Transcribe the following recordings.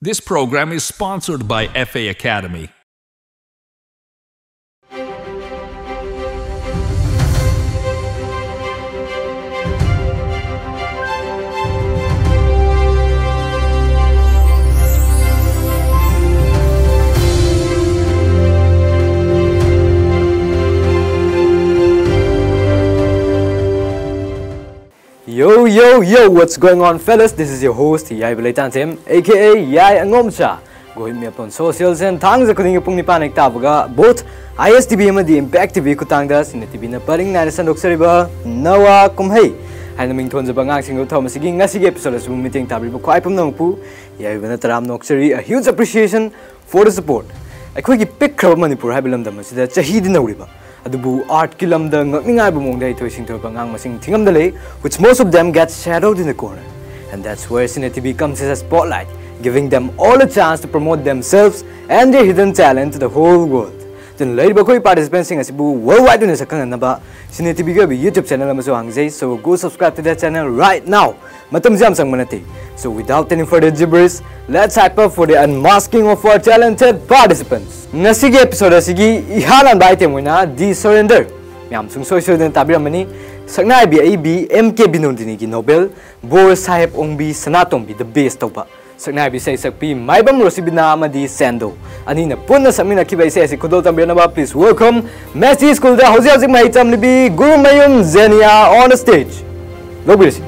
This program is sponsored by FA Academy. Yo, yo, yo, what's going on, fellas? This is your host, Yai Belaitantim, aka Yai Angomcha. Go hit me up on socials and thanks for your pungni panic tabaga. Both ISTV and the Impact TV kutangda sinitibi na paring narisan doksariba nawa kumhay. Hai na ming thonza bangang singo thoma sigi ngasi ge episode sa meeting tabri ba kwai pumna pu. Yai bana taram a huge appreciation for the support. A quick pick krab manipur hai bilam damasida chahidi nauriba. adubu art kilam da ngakningai bu mongda masing thingam da lei which most of them gets shadowed in the corner. And that's where Cine TV comes as a spotlight giving them all a chance to promote themselves and their hidden talent to the whole world. then ꯂꯩꯔꯤꯕ ꯑꯩꯈꯣꯏ ꯄꯥꯔꯇꯤꯁꯤꯄꯦꯟꯁꯤꯡ ꯑꯁꯤꯕꯨ worldwide ꯑꯣꯏꯅ ꯁꯛꯈꯪꯅꯅꯕ Cine TVꯒꯤ ꯑꯣꯏꯕ YouTube channel ꯑꯃꯁꯨ ꯍꯥꯡꯖꯩ so go subscribe to that channel right now ꯃꯇꯝꯁꯦ ꯌꯥꯝ ꯆꯪꯕ ꯅꯠꯇꯦ so without any further gibberish let's hype up for the unmasking of our talented participants ꯉꯁꯤꯒꯤ episode asigi ihan anba item oina the surrender ꯃꯌꯥꯝ ꯁꯨꯡꯁꯣꯏ ꯁꯣꯏꯗꯅ ꯇꯥꯕꯤꯔꯝꯃꯅꯤ ꯁꯛꯅꯥꯏꯕꯤ ꯑꯩꯕꯤ M K ꯕꯤꯅꯣꯗꯤꯅꯤꯒꯤ Nobel ꯕꯣꯔ ꯁꯥꯍꯦꯕ ꯑꯣꯡꯕꯤ ꯁꯅꯥꯇꯣꯝꯕꯤꯗ ꯕꯦꯁ ꯇꯧꯕ ꯁꯛꯅꯥꯏꯕꯤ ꯏꯁꯩ ꯁꯛꯄꯤ ꯃꯥꯏꯕꯝ ꯔꯣꯁꯤꯕꯤꯅꯥ ꯑꯃꯗꯤ ꯁꯦꯟꯗꯣ ꯑꯅꯤꯅ ꯄꯨꯟꯅ ꯁꯛꯃꯤꯟꯅꯈꯤꯕ ꯏꯁꯩ ꯑꯁꯤ ꯈꯨꯗꯣꯜ ꯇꯝꯕꯤꯔꯅꯕ ꯄ꯭ꯂꯤꯖ ꯋꯦꯜꯀꯝ ꯃꯦꯁꯤ ꯁ꯭ꯀꯨꯜꯗ ꯍꯧꯖꯤꯛ ꯍꯧꯖꯤꯛ ꯃꯍꯩ ꯇꯝꯂꯤꯕꯤ ꯒꯨꯔꯨꯃꯌꯨꯝ ꯖꯦꯅꯤꯌꯥ ꯑꯣꯟ ꯗ stage ꯂꯧꯕꯤꯔꯁꯤ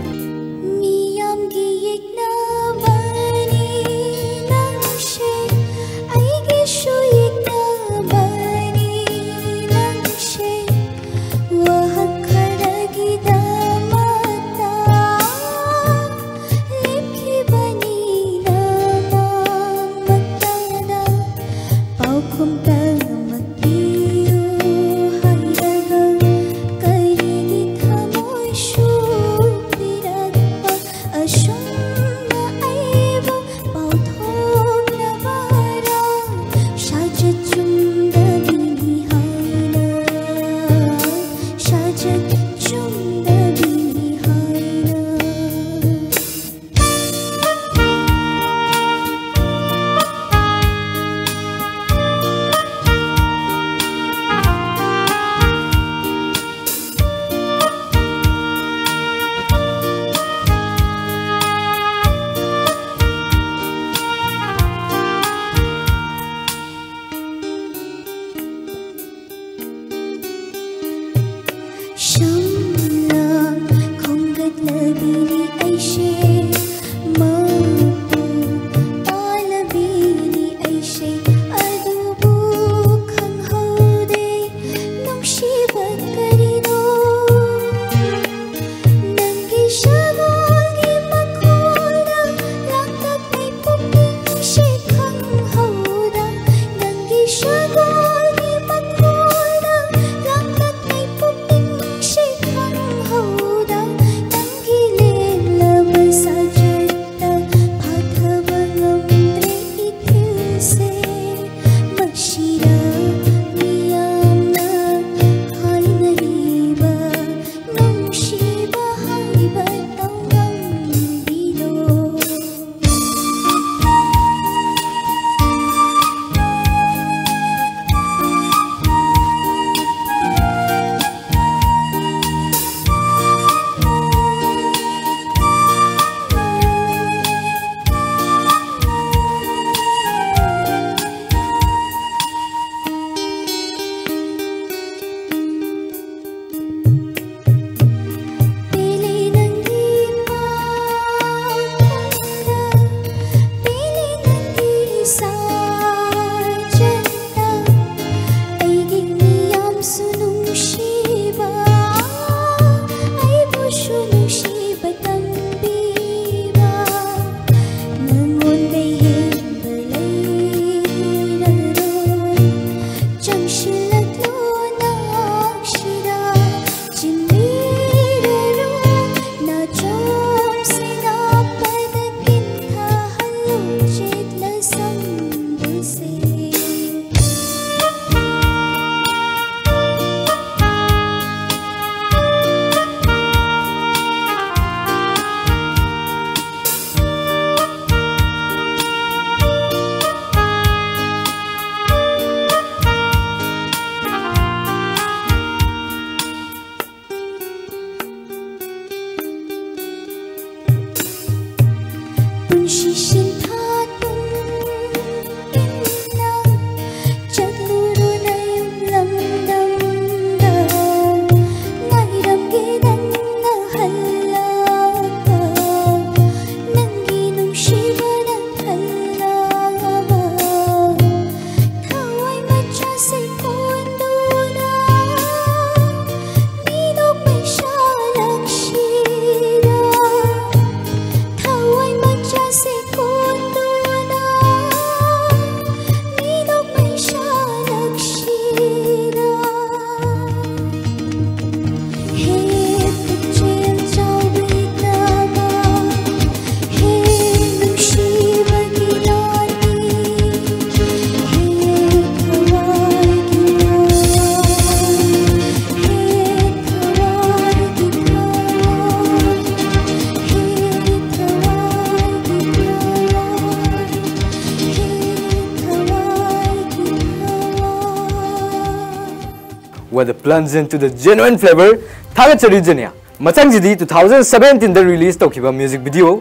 plunge into the genuine flavor thagachari jenia ꯃꯊꯪꯁꯤꯗꯤ ꯇꯨ ꯊꯥꯎꯖꯟ ꯁꯕꯦꯟꯇꯤꯟꯗ ꯔꯤꯂꯤꯁ ꯇꯧꯈꯤꯕ ꯃ꯭ꯌꯨꯖꯤꯛ ꯚꯤꯗꯤꯑꯣ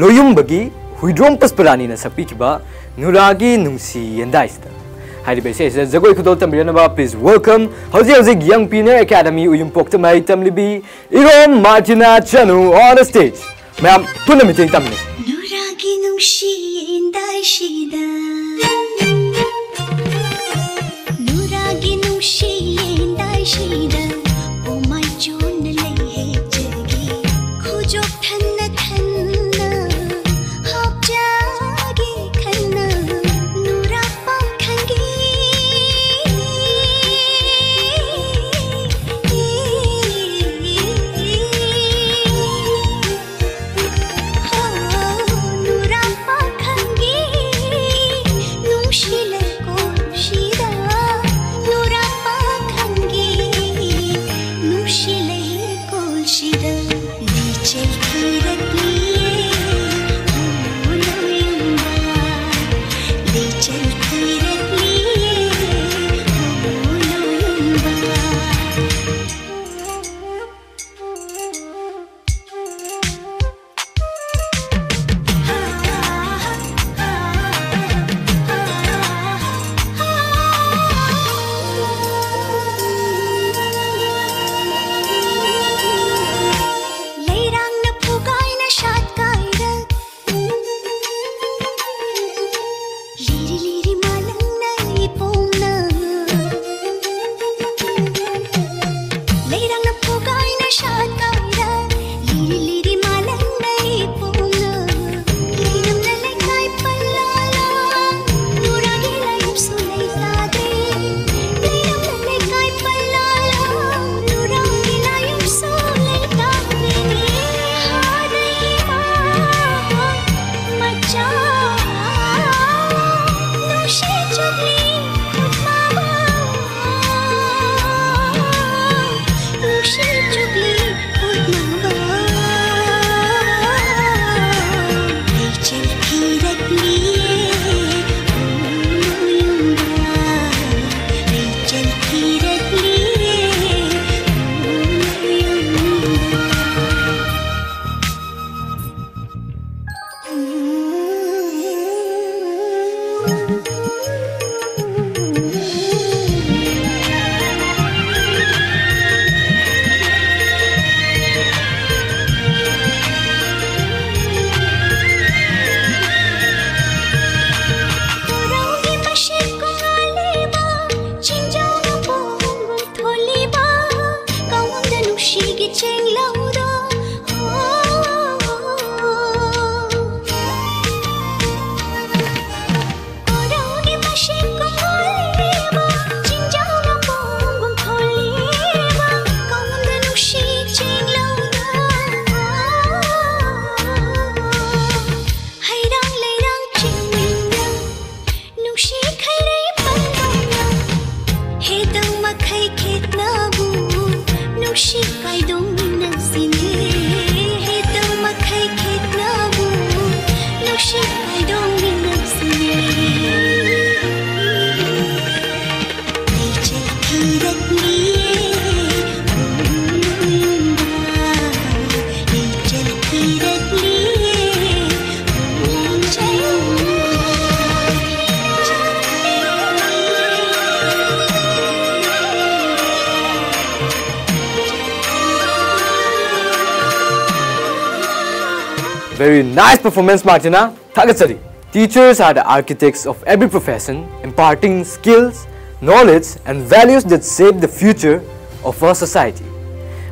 ꯂꯣꯌꯨꯝꯕꯒꯤ ꯍꯨꯏꯗ꯭ꯔꯣꯝ ꯄꯁꯄꯔꯥꯅꯤꯅ ꯁꯛꯄꯤꯈꯤꯕ ꯅꯨꯔꯥꯒꯤ ꯅꯨꯡꯁꯤ ꯌꯦꯟꯗꯥꯏꯁꯤꯗ ꯍꯥꯏꯔꯤꯕ ꯏꯁꯩꯁꯤꯗ ꯖꯒꯣꯏ ꯈꯨꯗꯣꯜ ꯇꯝꯕꯤꯔꯅꯕ ꯄ꯭ꯂꯤꯖ ꯋꯦꯜꯀꯝ ꯍꯧꯖꯤꯛ ꯍꯧꯖꯤꯛ ꯌꯪ ꯄꯤꯅꯔ ꯑꯦꯀꯥꯗꯃꯤ ꯎꯌꯨꯝꯄꯣꯛꯇ ꯃꯍꯩ ꯇꯝꯂꯤꯕꯤ ꯏꯔꯣꯝ ꯃꯥꯔꯇꯤꯅꯥ ꯆꯅꯨ ꯑꯣꯟ ꯁ꯭ꯇꯦꯖ ꯃꯌꯥꯝ ꯄꯨꯟꯅ ꯃꯤꯇꯤꯡ ꯇꯝꯃꯤ ꯅꯨꯔꯥꯒꯤ ꯅꯨꯡꯁꯤ ꯌꯦꯟꯗꯥꯏꯁꯤꯗ Very nice performance, Martina. Thagatsari. Teachers are the architects of every profession, imparting skills, knowledge, and values that shape the future of our society.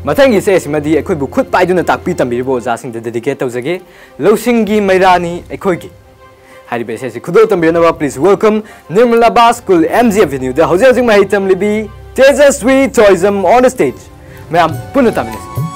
ꯃꯊꯪꯒꯤ ꯏꯁꯩ ꯑꯁꯤꯃꯗꯤ ꯑꯩꯈꯣꯏꯕꯨ ꯈꯨꯠ ꯄꯥꯏꯗꯨꯅ ꯇꯥꯛꯄꯤ ꯇꯝꯕꯤꯔꯤꯕ ꯑꯣꯖꯥꯁꯤꯡꯗ ꯗꯦꯗꯤꯀꯦꯠ ꯇꯧꯖꯒꯦ ꯂꯧꯁꯤꯡꯒꯤ ꯃꯩꯔꯥꯅꯤ ꯑꯩꯈꯣꯏꯒꯤ ꯍꯥꯏꯔꯤꯕ ꯏꯁꯩ ꯑꯁꯤ ꯈꯨꯗꯣꯜ ꯇꯝꯕꯤꯅꯕ ꯄ꯭ꯂꯤꯖ ꯋꯦꯜꯀꯝ ꯅꯤꯔꯃꯂꯥ ꯕꯥ ꯁ꯭ꯀꯨꯜ ꯑꯦꯝ ꯖꯤ ꯑꯦꯚꯦꯅ꯭ꯌꯨꯗ ꯍꯧꯖꯤꯛ ꯍꯧꯖꯤꯛ ꯃꯍꯩ ꯇꯝꯂꯤꯕꯤ ꯇꯦꯖꯁ꯭ꯋꯤ ꯆꯣꯏꯖꯝ ꯑꯣꯟ ꯗ ꯁ꯭ꯇꯦꯖ ꯃꯌꯥꯝ ꯄꯨꯟꯅ ꯇꯥꯃꯤꯟꯅꯁꯤ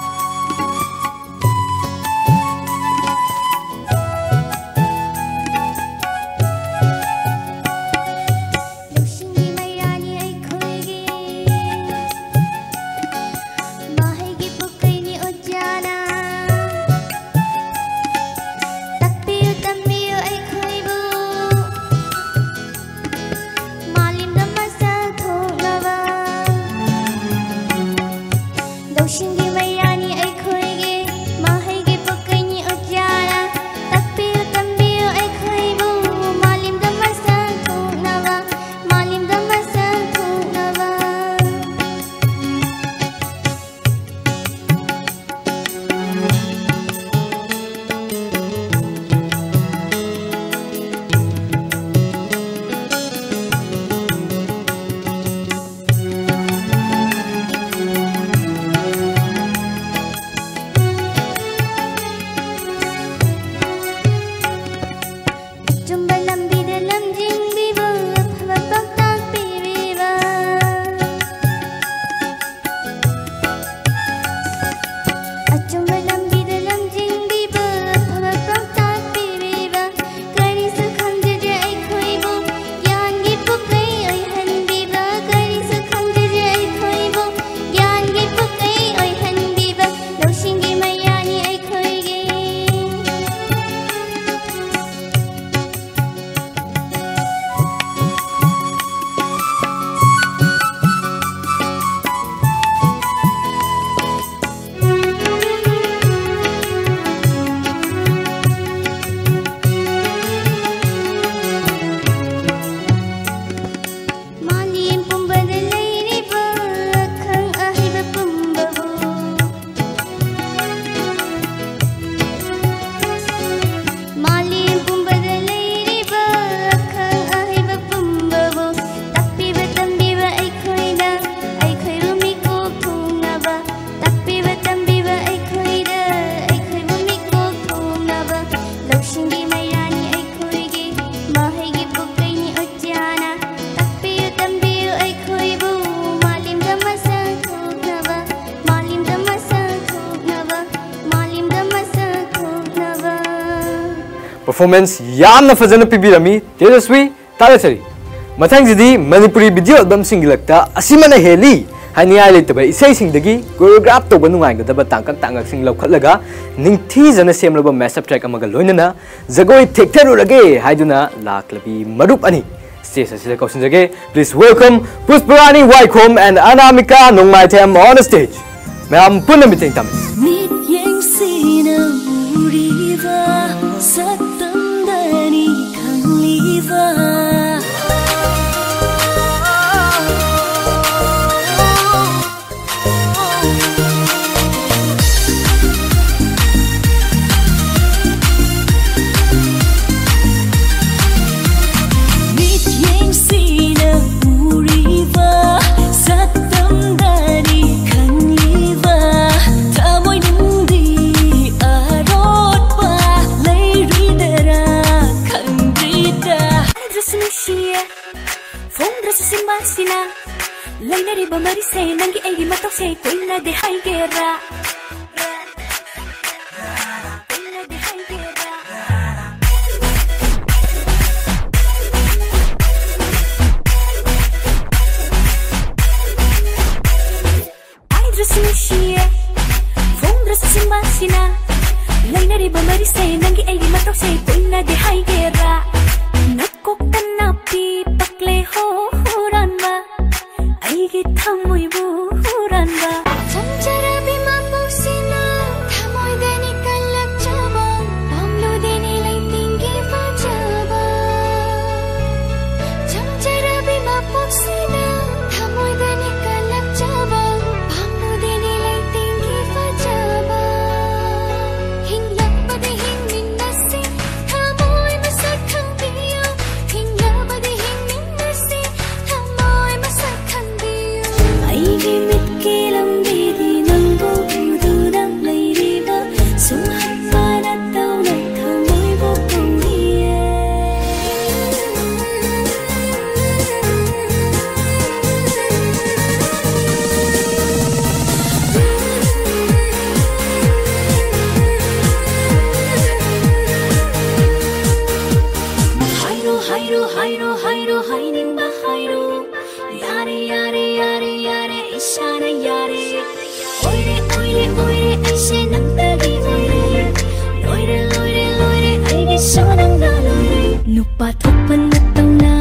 ꯄꯔꯐꯣꯔꯃꯦꯟꯁ ꯌꯥꯝꯅ ꯐꯖꯅ ꯄꯤꯕꯤꯔꯝꯃꯤ ꯇꯦꯖꯁꯋꯤ ꯇꯥꯔꯦꯁꯔꯤ ꯃꯊꯪꯁꯤꯗꯤ ꯃꯅꯤꯄꯨꯔꯤ ꯚꯤꯗꯤꯑꯣ ꯑꯦꯜꯕꯝꯁꯤꯡꯒꯤ ꯂꯛꯇ ꯑꯁꯤꯃꯅ ꯍꯦꯜꯂꯤ ꯍꯥꯏꯅꯤꯡꯉꯥꯏ ꯂꯩꯇꯕ ꯏꯁꯩꯁꯤꯡꯗꯒꯤ ꯀꯣꯔꯤꯌꯣꯒ꯭ꯔꯥꯐ ꯇꯧꯕ ꯅꯨꯡꯉꯥꯏꯒꯗꯕ ꯇꯥꯡꯀꯛ ꯇꯥꯡꯀꯛꯁꯤꯡ ꯂꯧꯈꯠꯂꯒ ꯅꯤꯡꯊꯤꯖꯅ ꯁꯦꯝꯂꯕ ꯃꯦꯁꯑꯞ ꯇ꯭ꯔꯦꯛ ꯑꯃꯒ ꯂꯣꯏꯅꯅ ꯖꯒꯣꯏ ꯊꯦꯛꯊꯔꯨꯔꯒꯦ ꯍꯥꯏꯗꯨꯅ ꯂꯥꯛꯂꯕꯤ ꯃꯔꯨꯞ ꯑꯅꯤ ꯁ꯭ꯇꯦꯖ ꯑꯁꯤꯗ ꯀꯧꯁꯤꯟꯖꯒꯦ please welcome Pushparani Waikhom and Anamika Nongmaithem on stage ꯃꯌꯥꯝ ꯄꯨꯟꯅ ꯃꯤꯠꯌꯦꯡ ꯇꯝꯃꯤ ꯐꯣꯡꯗ꯭ꯔꯁꯨ ꯁꯤꯟꯕꯁꯤꯅ ꯂꯩꯅꯔꯤꯕ ꯃꯔꯤꯁꯦ ꯅꯪꯒꯤ ꯑꯩꯒꯤ ꯃꯇꯧꯁꯦ ꯀꯨꯏꯅꯗꯤ ꯍꯥꯏꯒꯦꯔꯥ hayro hayro hayro hayrin ba hayro yare yare yare yare ishara yare. Oire oire oire aise nam tagi oire. Loire loire loire aige sonang da loire nupa thupan matang na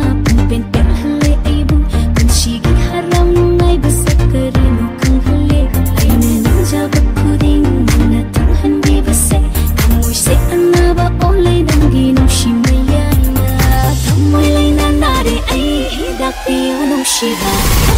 daqui eu não.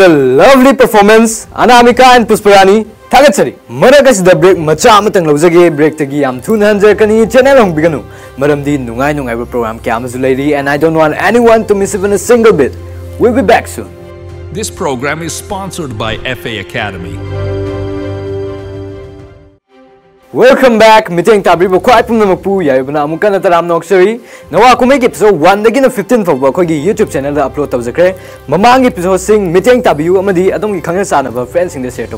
What a lovely performance, Anamika and Pusparani. Thagatsari. Mara kasi the break macha amatang lauzage break tagi am thun hanjar kani channel hong biganu. Maram di nungai nungai program kya amazulairi and I don't want anyone to miss even a single bit. We'll be back soon. This program is sponsored by FA Academy. Welcome back. Meeting tabribo kwai pum namak pu yai bana amuka na taram nok नवा कुमे की episode one दगिन fifteen फाउब अखोगी YouTube channel upload तौजख्रे ममांग episode सिंह मिटेंग ताबियु अमदी अदम की खंगन सानब फ्रेंड्स सिंह शेयर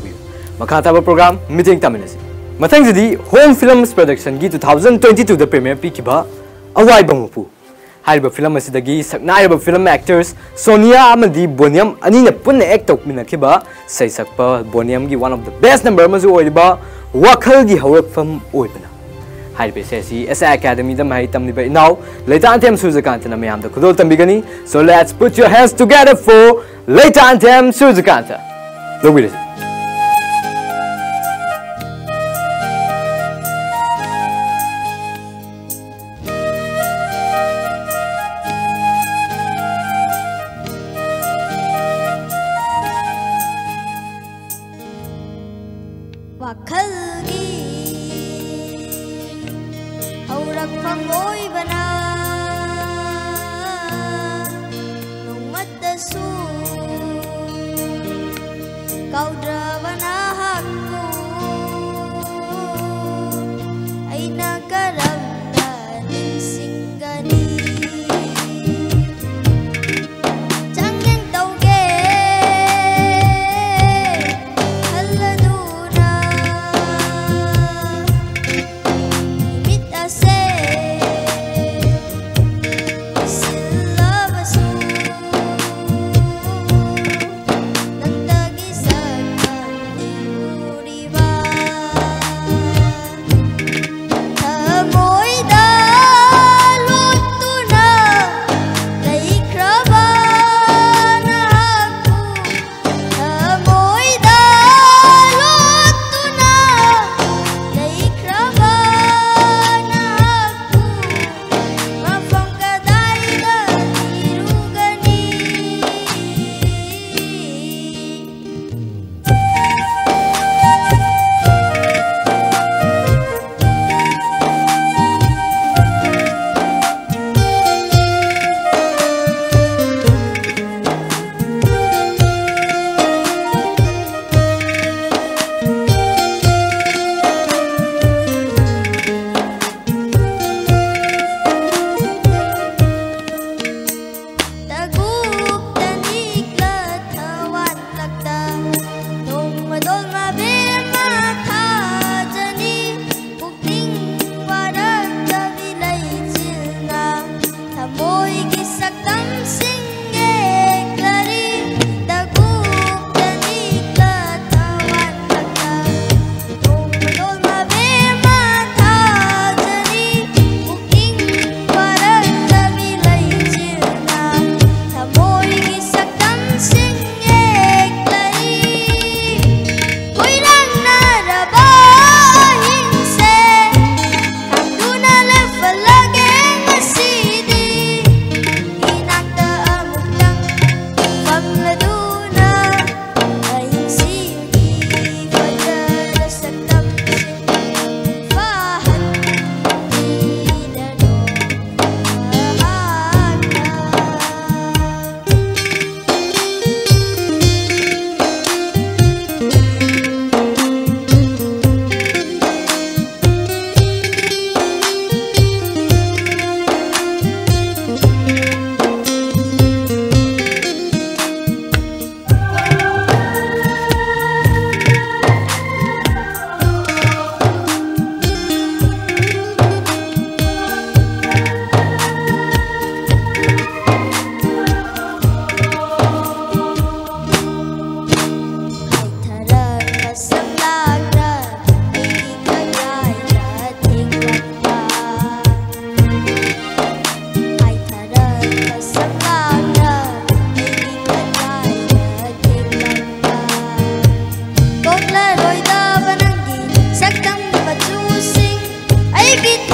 मखा ताब प्रोग्राम मिटेंग तामिनस मथंग जदी होम फ़िल्म प्रोडक्शन की टू थाउजें 2022 द प्रीमियर पीकिबा अवैब मपू है फ़िल्म असिदगी सकनायब फ़िल्म एक्टर्स सोनिया अमदी बोनियम अनी ने पुन एक्ट सही सक बोनियम की one of the best number वखल की हौरफम होना ꯏꯁꯩ ꯑꯁꯤ ꯑꯦꯁ ꯑꯥꯏ ꯑꯦꯀꯥꯗꯃꯤꯗ ꯃꯍꯩ ꯇꯝꯂꯤꯕ ꯏꯅꯥꯎ ꯂꯩꯇꯥꯟꯊꯦꯝ ꯁꯨꯔꯖꯀꯥꯟꯇꯅ ꯃꯌꯥꯝꯗ ꯈꯨꯗꯣꯜ ꯇꯝꯕꯤꯒꯅꯤ so let's put your hands together for ꯂꯩꯇꯥꯟꯊꯦꯝ ꯁꯨꯔꯖꯀꯥꯟꯇ ꯂꯧꯕꯤꯔꯁꯤ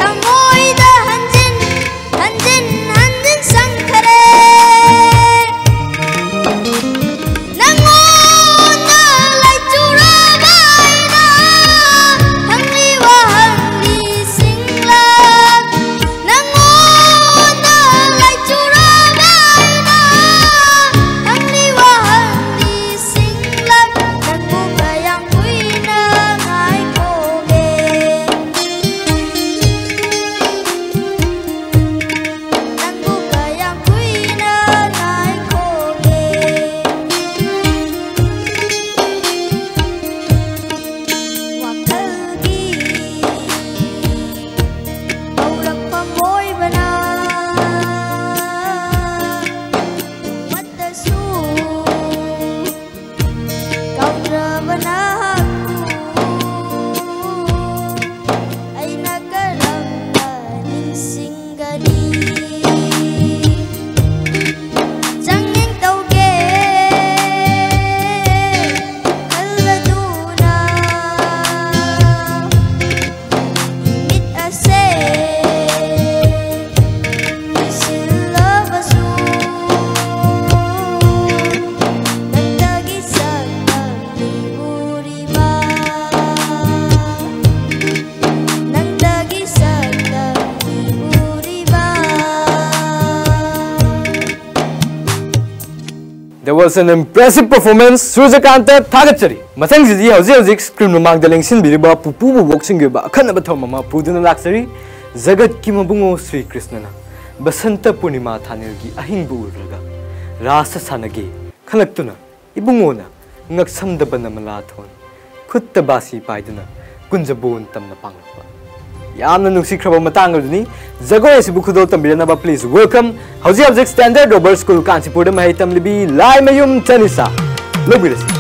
amor. Was an impressive performance. Surjakanta Thagachari. Mathang Zizi Hauzi Hauzik screen Mamang Daling Sin Biriba Pupu Boxing Giba Kanaba Thomama Puduna Laksari Zagat Kimabungo Sri Krishna Basanta Purnima Thanilgi Ahingbu Uraga Rasa Sanagi Kalaktuna Ibungona Ngaksamdabana Malathon Kutta Basi Paiduna Kunjabun Tamna Pangpa ꯌꯥꯝꯅ ꯅꯨꯡꯁꯤꯈ꯭ꯔꯕ ꯃꯇꯥꯡ ꯑꯗꯨꯅꯤ ꯖꯒꯣꯏ ꯑꯁꯤꯕꯨ ꯈꯨꯗꯣꯜ ꯇꯝꯕꯤꯔꯅꯕ please welcome ꯍꯧꯖꯤꯛ ꯍꯧꯖꯤꯛ standard ꯔꯣꯕꯔ school ꯀꯥꯟꯆꯤꯄꯨꯔꯗ ꯃꯍꯩ ꯇꯝꯂꯤꯕꯤ Laimayum ꯆꯅꯤꯁꯥ ꯂꯧꯕꯤꯔꯁꯤ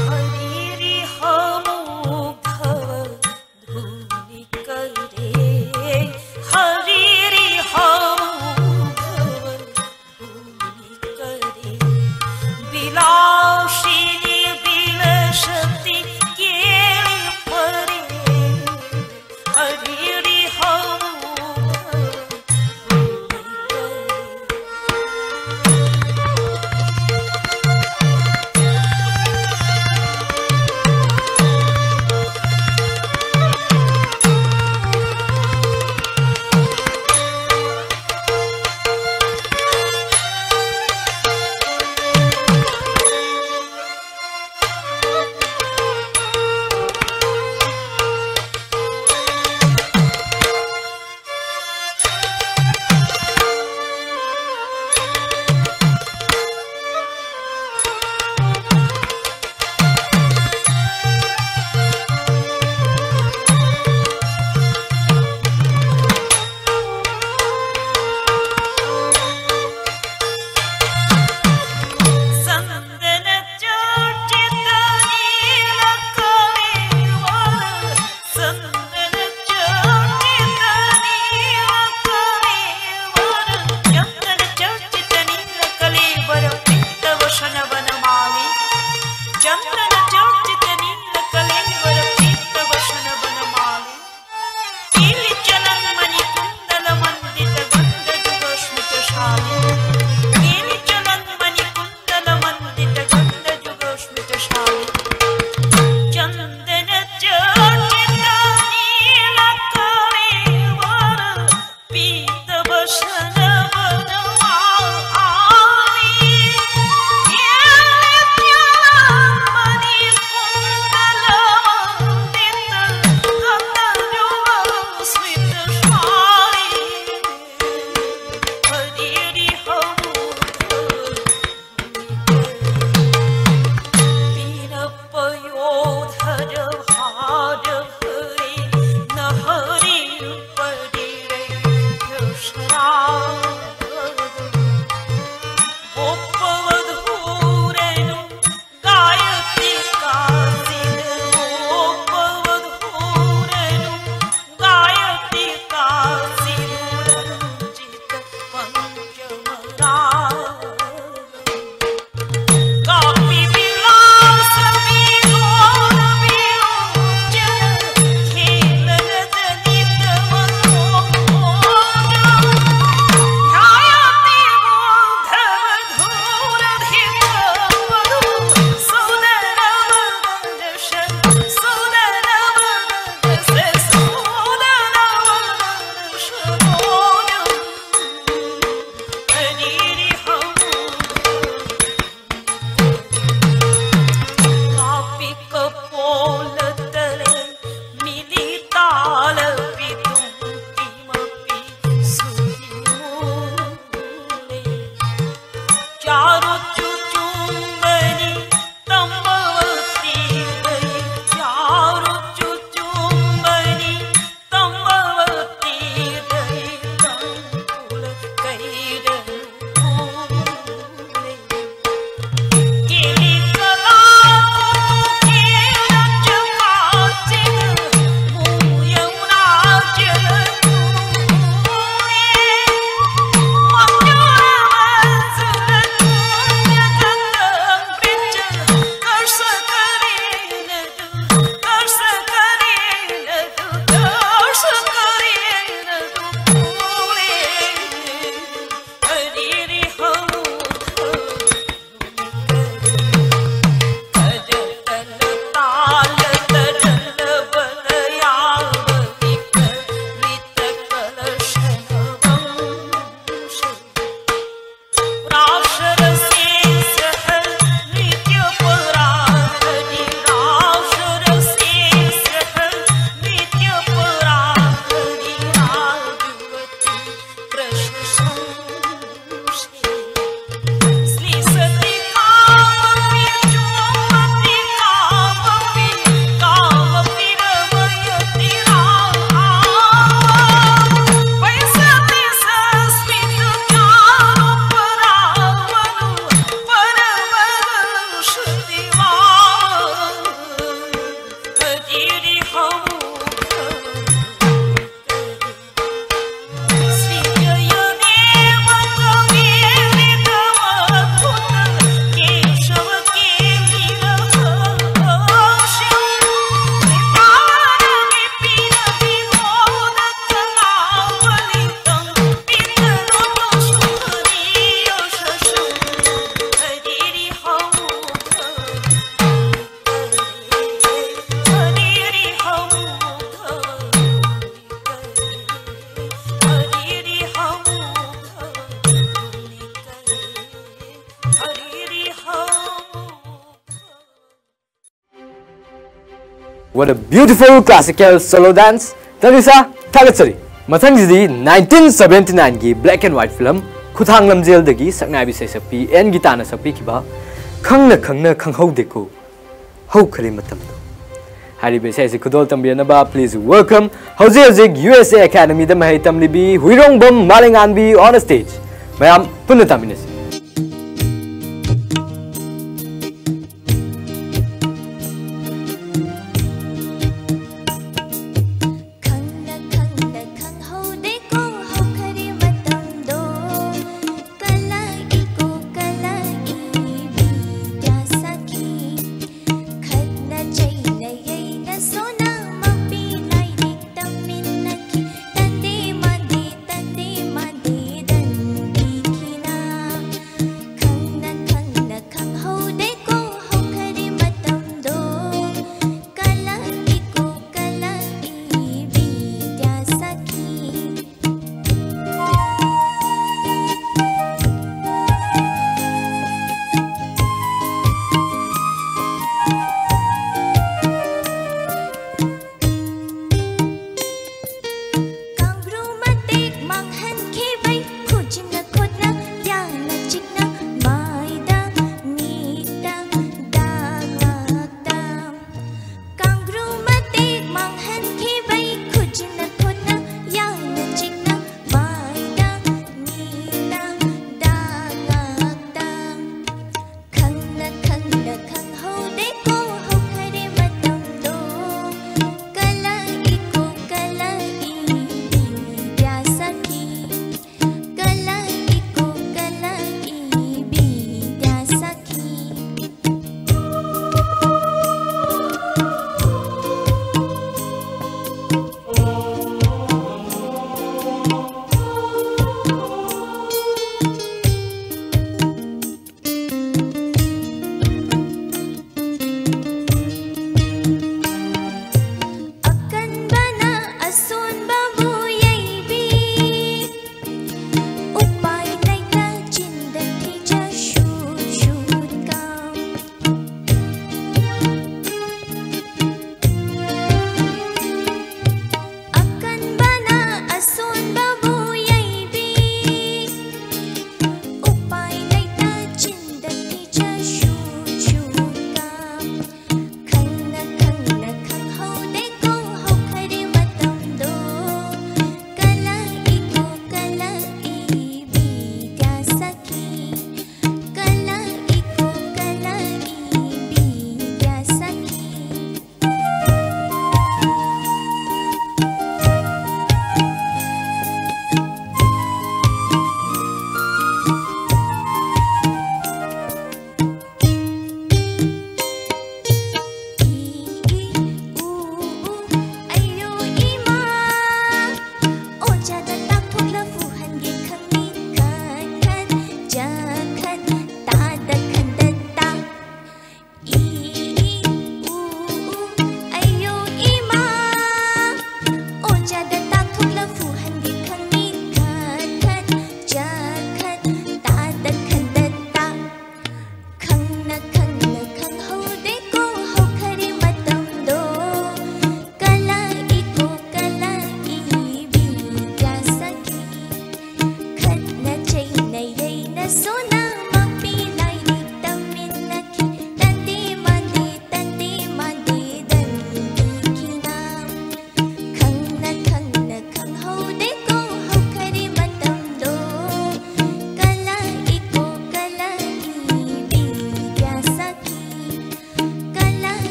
beautiful classical solo dance Tarisa Thagatsari. Mathangdi 1979 की black and white film खुथांग लमजेल दगी सकनाबी से सकपी एन गिताना सकपी की बा खंग न खंग न खंग हौ देखो हौ खरे मतम दो हारी बेसे ऐसे खुदोल तंबिया न बा प्लीज़ वेलकम हौजे हौजे यूएसए एकेडमी द महै तमली बी हुइरोंग बम मालेंगान बी ऑन स्टेज मैम पुनः तमिनस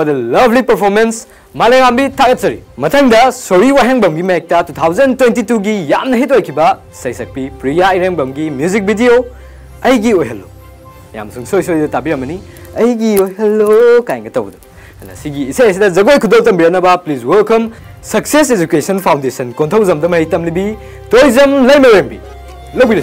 for the lovely performance. Malayambi Tagatsari. Matangda Sori Wahengbamgi Mekta 2022 gi yamna hit oikiba Saisakpi Priya Irengbamgi music video Aigi Ohello. Yam sung soi soi tabiramani Aigi Ohello kainga tawdu. And sigi isa isa jagoi khudol tambiranaba please welcome Success Education Foundation Konthauzam Damai Tamlibi Tourism Laimarembi. Lobby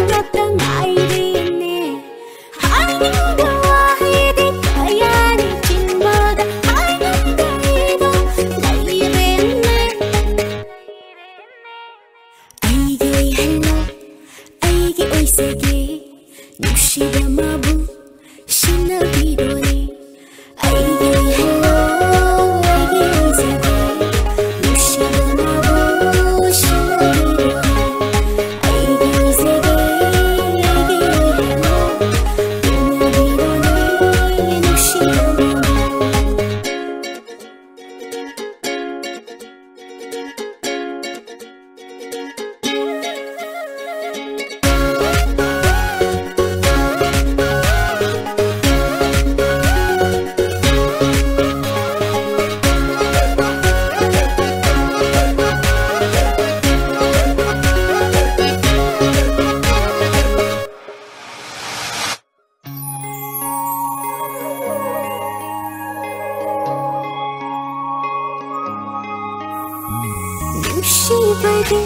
ಬದಿ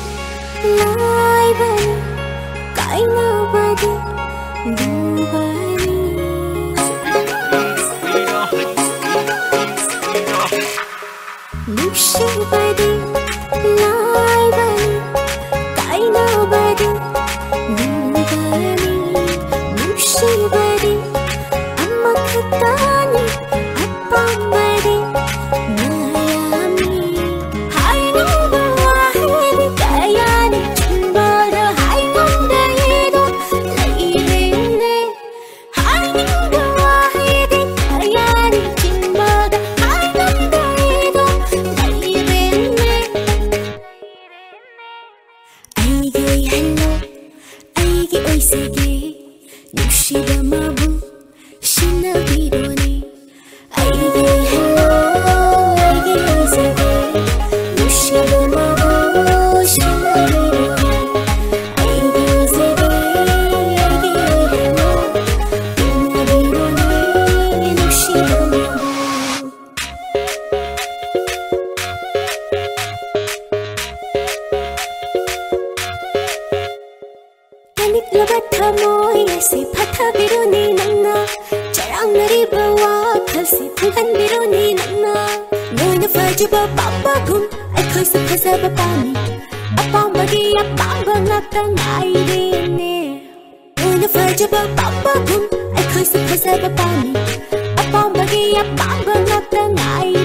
ನಾಯ್ ಬನಿ ಕಾಯ್ಮ ಬದಿ ದೂಬನಿ ನುಷಿ ಬದಿ ನಾಯ್ 한미로니 난나 너희는 프라이즈바 빠빠군 에코이스 페세바 빠니 아빠 마기야 빠빠 났던 아이리네 너희는 프라이즈바 빠빠군 에코이스 페세바 빠니 아빠 마기야 빠빠 났던 아이리네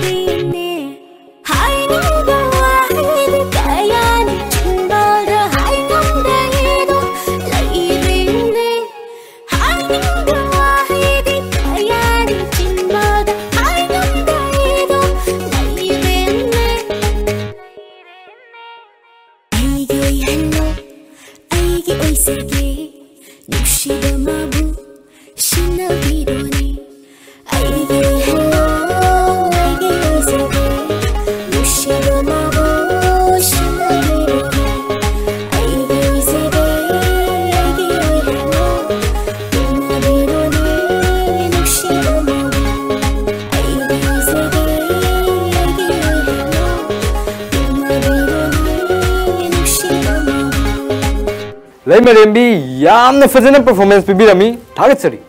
ꯂꯩꯃꯔꯦꯝꯕꯤ ꯌꯥꯝꯅ ꯐꯖꯅ performance ꯄꯤꯕꯤꯔꯝꯃꯤ ꯊꯥꯒꯠꯆꯔꯤ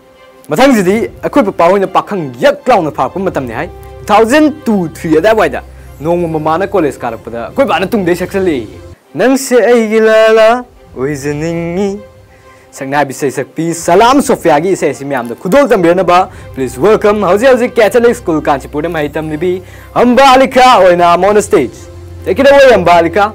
ꯃꯊꯪꯁꯤꯗꯤ ꯑꯩꯈꯣꯏ papa ꯍꯣꯏꯅ ꯄꯥꯈꯪ ꯌꯛ ꯂꯥꯎꯅ ꯐꯥꯔꯛꯄ ꯃꯇꯝꯅꯤ ꯍꯥꯏ ꯇꯨ ꯊꯥꯎꯖꯟ ꯇꯨ ꯊ꯭ꯔꯤ ꯑꯗꯥꯏꯋꯥꯏꯗ ꯅꯣꯡꯃ ꯃꯃꯥꯅ ꯀꯣꯂꯦꯖ ꯀꯥꯔꯛꯄꯗ ꯑꯩꯈꯣꯏ ꯕꯥꯅ ꯇꯨꯡꯗꯩ ꯁꯛꯆꯜꯂꯛꯏ ꯅꯪꯁꯦ ꯑꯩꯒꯤ ꯂꯥꯂꯥ ꯑꯣꯏꯖꯅꯤꯡꯉꯤ ꯁꯛꯅꯥꯏꯕꯤ ꯁꯩꯁꯛꯄꯤ ꯁꯂꯥꯝ ꯁꯣꯐꯤꯌꯥꯒꯤ ꯏꯁꯩ ꯑꯁꯤ ꯃꯌꯥꯝꯗ ꯈꯨꯗꯣꯜ ꯇꯝꯕꯤꯔꯅꯕ ꯄ꯭ꯂꯤꯖ ꯋꯦꯜꯀꯝ ꯍꯧꯖꯤꯛ ꯍꯧꯖꯤꯛ ꯀꯦꯊꯣꯂꯤꯛ ꯁ꯭ꯀꯨꯜ ꯀꯥꯟꯆꯤꯄꯨꯔꯗ ꯃꯍꯩ ꯇꯝꯂꯤꯕꯤ ꯑꯝꯕꯥꯂꯤꯀꯥ ꯑꯣꯏꯅ ꯑꯃꯣꯟ ꯁ꯭ꯇꯦꯖ ꯇꯦꯛ ꯏꯠ ꯑꯋꯦ ꯑꯝꯕꯥꯂꯤꯀꯥ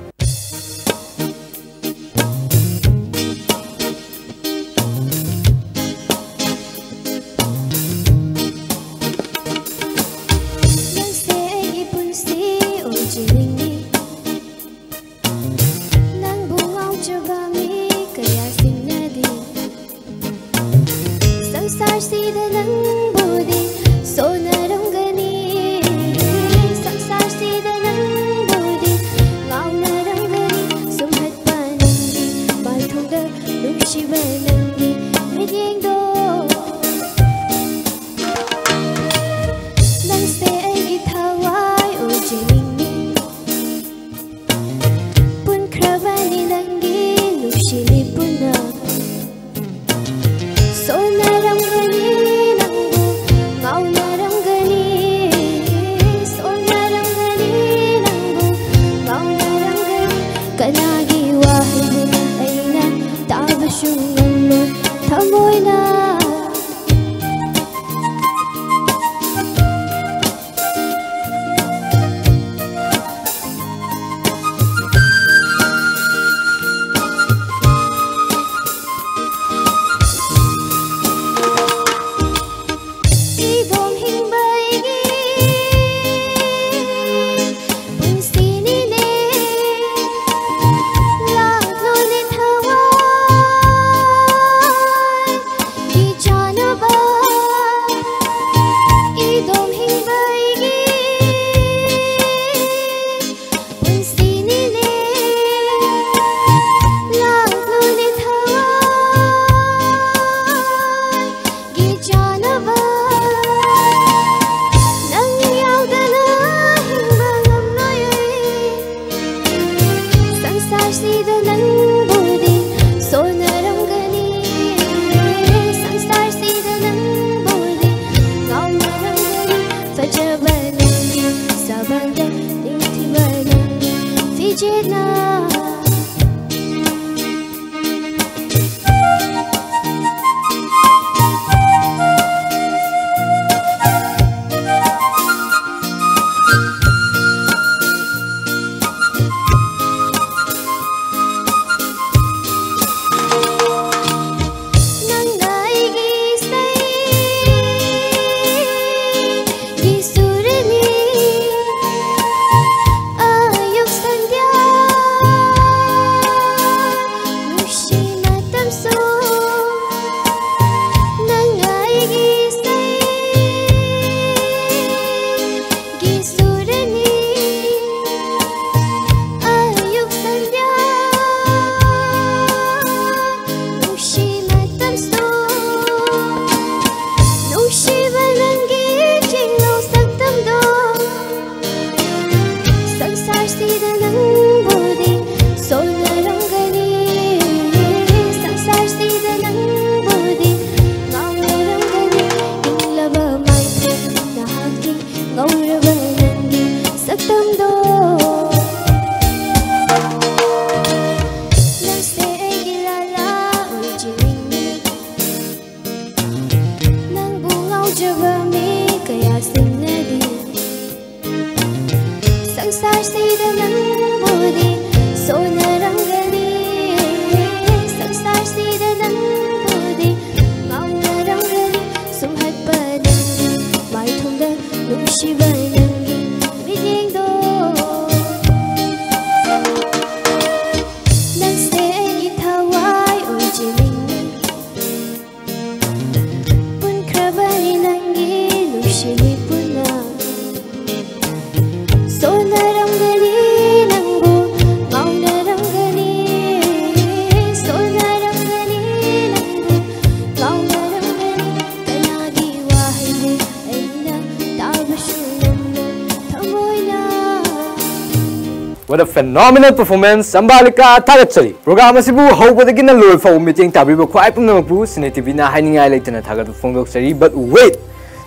ꯐꯤꯅꯣꯃꯤꯅꯦꯜ ꯄꯔꯐꯣꯔꯃꯦꯟꯁ ꯆꯝꯕꯥꯂꯤꯀꯥ ꯊꯥꯒꯠꯆꯔꯤ ꯄ꯭ꯔꯣꯒ꯭ꯔꯥꯝ ꯑꯁꯤꯕꯨ ꯍꯧꯕꯗꯒꯤꯅ ꯂꯣꯏꯕ ꯐꯥꯎꯕ ꯃꯤꯠꯌꯦꯡ ꯇꯥꯕꯤꯕ ꯈ꯭ꯋꯥꯏ ꯄꯨꯝꯅꯃꯛꯄꯨ ꯁꯤꯅꯦ ꯇꯤꯚꯤꯅ ꯍꯥꯏꯅꯤꯡꯉꯥꯏ ꯂꯩꯇꯅ ꯊꯥꯒꯠꯄ ꯐꯣꯡꯗꯣꯛꯆꯔꯤ ꯕꯠ ꯋꯦꯠ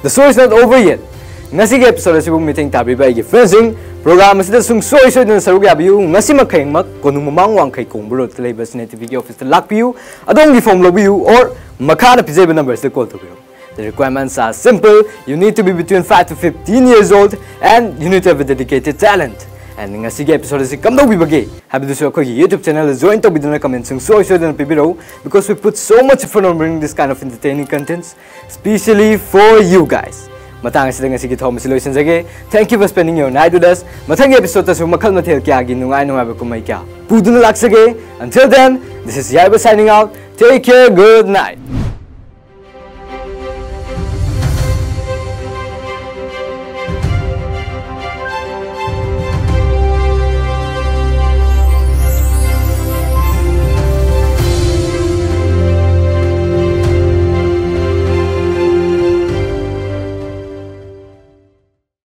ꯗ ꯁꯣ ꯏꯁ ꯅꯣꯠ ꯑꯣꯚꯔ ꯌꯦꯠ ꯉꯁꯤꯒꯤ ꯑꯦꯄꯤꯁꯣꯗ ꯑꯁꯤꯕꯨ ꯃꯤꯠꯌꯦꯡ ꯇꯥꯕꯤꯕ ꯑꯩꯒꯤ ꯐ꯭ꯔꯦꯟꯁꯤꯡ ꯄ꯭ꯔꯣꯒ꯭ꯔꯥꯝ ꯑꯁꯤꯗ ꯁꯨꯡꯁꯣꯏ ꯁꯣꯏꯗꯅ ꯁꯔꯨꯛ ꯌꯥꯕꯤꯌꯨ ꯉꯁꯤꯃꯛ ꯈꯌꯦꯡꯃꯛ ꯀꯣꯅꯨꯡ ꯃꯃꯥꯡ ꯋꯥꯡꯈꯩ ꯀꯣꯡꯕ ꯔꯣꯗꯇ ꯂꯩꯕ ꯁꯤꯅꯦ ꯇꯤꯚꯤꯒꯤ ꯑꯣꯐꯤꯁꯇ ꯂꯥꯛꯄꯤꯌꯨ ꯑꯗꯣꯝꯒꯤ ꯐꯣꯝ ꯂꯧꯕꯤꯌꯨ ꯑꯣꯔ ꯃꯈꯥꯗ ꯄꯤꯖꯕ ꯅꯝꯕꯔꯁꯤꯗ ꯀꯣꯜ ꯇꯧꯕꯤꯌꯨ The requirements are simple. You need to be between 5 to 15 years old and you need to have a dedicated talent. And ꯉꯁꯤꯒꯤ ꯑꯦꯄꯤꯁꯣꯗ ꯑꯁꯤ ꯀꯝꯗꯧꯕꯤꯕꯒꯦ ꯍꯥꯏꯕꯗꯨꯁꯨ ꯑꯩꯈꯣꯏꯒꯤ ꯌꯨꯇ꯭ꯌꯨꯕ ꯆꯦꯅꯦꯜꯗ ꯖꯣꯏꯟ ꯇꯧꯕꯤꯗꯨꯅ ꯀꯃꯦꯟꯁꯤꯡ ꯁꯣꯏ ꯁꯣꯏꯗꯅ ꯄꯤꯕꯤꯔꯛꯎ because we put so much for ꯅꯣꯝꯕꯔꯤꯡ this kind of entertaining contents specially for you guys ꯃꯇꯥꯡ ꯑꯁꯤꯗ ꯉꯁꯤꯒꯤ ꯊꯧꯔꯝ ꯑꯁꯤ ꯂꯣꯏꯁꯤꯟꯖꯒꯦ thank you for spending your night with us ꯃꯊꯪꯒꯤ ꯑꯦꯄꯤꯁꯣꯗꯇꯁꯨ ꯃꯈꯜ ꯃꯊꯦꯜ ꯀꯌꯥꯒꯤ ꯅꯨꯡꯉꯥꯏ ꯅꯨꯡꯉꯥꯏꯕ ꯀꯨꯝꯍꯩ ꯀꯌꯥ ꯄꯨꯗꯨꯅ ꯂꯥꯛꯆꯒꯦ until then this is yaiba signing out take care good night